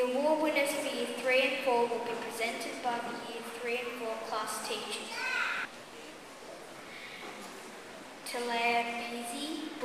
award winners for Year 3 and 4 will be presented by the Year 3 and 4 class teachers. Talea Pizzi,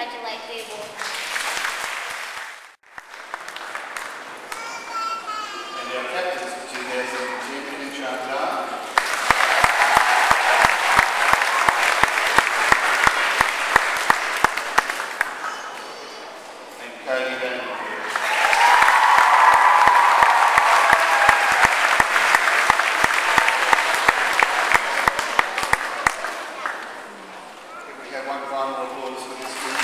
congratulate people. And our captains and And one final applause for this group.